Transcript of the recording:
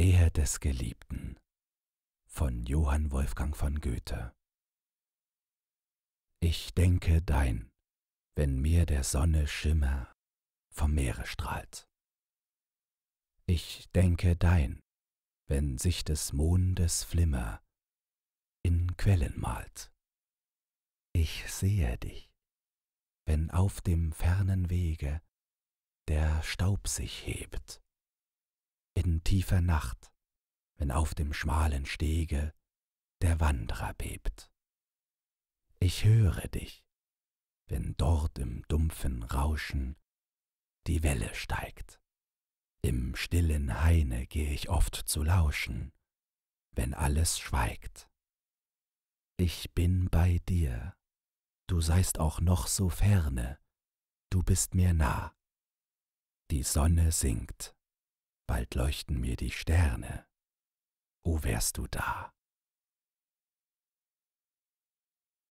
Nähe des Geliebten von Johann Wolfgang von Goethe Ich denke dein, wenn mir der Sonne Schimmer vom Meere strahlt. Ich denke dein, wenn sich des Mondes Flimmer in Quellen malt. Ich sehe dich, wenn auf dem fernen Wege der Staub sich hebt tiefer Nacht, wenn auf dem schmalen Stege der Wanderer bebt. Ich höre dich, wenn dort im dumpfen Rauschen die Welle steigt. Im stillen Haine geh ich oft zu lauschen, wenn alles schweigt. Ich bin bei dir, du seist auch noch so ferne, du bist mir nah. Die Sonne sinkt bald leuchten mir die Sterne. O wärst du da!